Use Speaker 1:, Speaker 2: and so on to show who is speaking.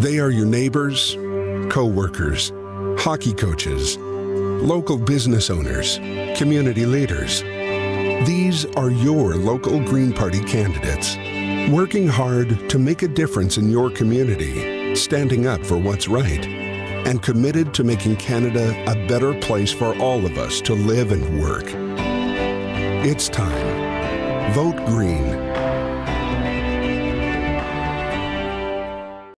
Speaker 1: They are your neighbors, co workers, hockey coaches, local business owners, community leaders. These are your local Green Party candidates, working hard to make a difference in your community, standing up for what's right, and committed to making Canada a better place for all of us to live and work. It's time. Vote Green